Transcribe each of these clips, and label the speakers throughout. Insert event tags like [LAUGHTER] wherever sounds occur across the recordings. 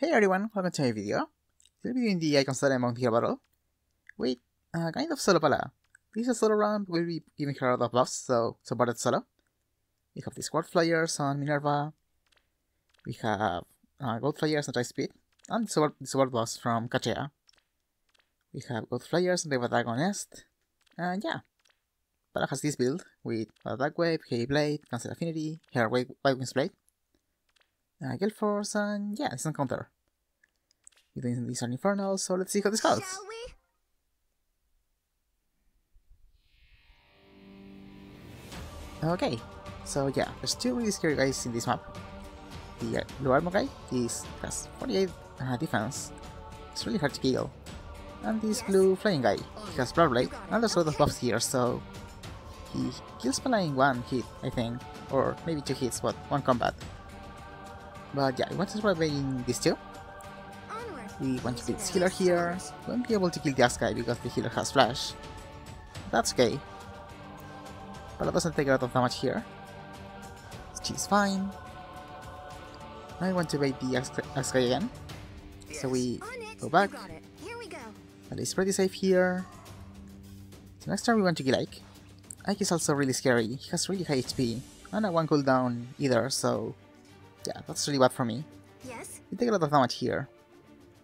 Speaker 1: Hey everyone, welcome to my video. Today we'll be doing the Icon Star Bound Hero Battle. Wait, uh, kind of solo Palla. This is a solo round, we'll be giving her a lot of buffs, so supported solo. We have the Squad Flyers on Minerva. We have uh, Goad Flyers on High Speed, and the Sword, the sword Boss from Catria. We have Goad Flyers and the Attack on Est. And yeah, Palla has this build with Attack Wave, Heavy Blade, Cancel Affinity, Hair White Wings Blade uh, Gale Force, and yeah, it's an counter. These are Infernal, so let's see how this goes.
Speaker 2: Shall we?
Speaker 1: Okay, so yeah, there's two really scary guys in this map. The uh, low armor guy is, has 48 uh, defense, it's really hard to kill. And this blue flying guy, he has Blood Blade, and there's a lot of buffs here, so he kills in one hit, I think, or maybe two hits, but one combat. But yeah, I want to try playing this
Speaker 2: too.
Speaker 1: We want to kill this healer here. Won't be able to kill the guy because the healer has flash. That's okay. But it doesn't take a lot of damage here. She's fine. Now I want to bait the Axe guy again. So we go back.
Speaker 2: We.
Speaker 1: But it's pretty safe here. So next turn we want to kill Ike. Ike is also really scary. He has really high HP. And a one cooldown either, so yeah, that's really bad for me.
Speaker 2: Yes.
Speaker 1: We take a lot of damage here.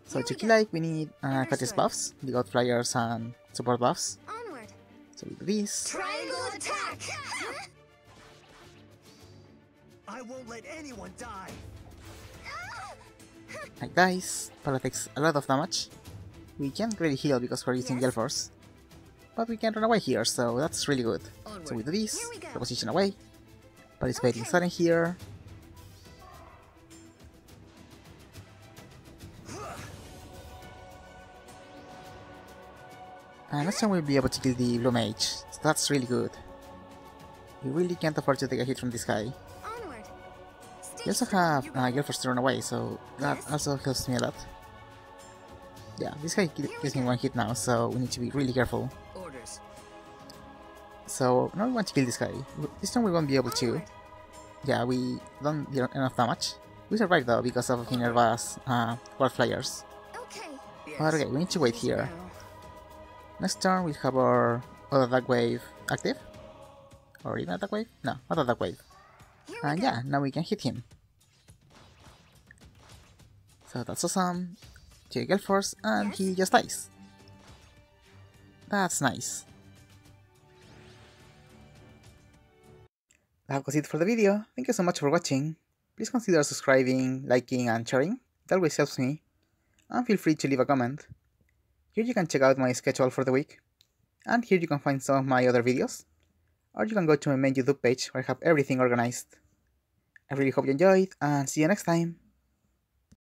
Speaker 1: So
Speaker 2: Here
Speaker 1: to
Speaker 2: we
Speaker 1: kill
Speaker 2: go.
Speaker 1: Ike we need uh, Katis buffs, the God Flyers and support buffs.
Speaker 2: Onward.
Speaker 1: So we do this.
Speaker 2: Triangle attack. [LAUGHS]
Speaker 3: I won't let anyone die. [LAUGHS]
Speaker 1: Like dies. Palla takes a lot of damage. We can't really heal because we're using
Speaker 2: Yes.
Speaker 1: Gale Force. But we can run away here, so that's really good. So we do this,
Speaker 2: Here we go.
Speaker 1: reposition away. Participating
Speaker 2: Okay.
Speaker 1: sudden here. Time we'll be able to kill the Blue Mage, so that's really good. We really can't afford to take a hit from this guy. We also have uh, to run away, so that also helps me a lot. Yeah, this guy gives me one hit now, so we need to be really careful. So now we want to kill this guy. This time we won't be able to. Yeah, we don't deal enough damage. We survived though because of Minerva's uh, Flyers.
Speaker 2: Okay.
Speaker 1: But okay, we need to wait here. Next turn we have our other Attack Wave active. Or even Attack Wave? No, Odd Attack Wave. And yeah, now we can hit him. So that's awesome. To Gale Force, and he just dies. That's nice. That was it for the video. Thank you so much for watching. Please consider subscribing, liking, and sharing. That always helps me. And feel free to leave a comment. Here you can check out my schedule for the week. And here you can find some of my other videos. Or you can go to my main YouTube page where I have everything organized. I really hope you enjoyed, and see you next time!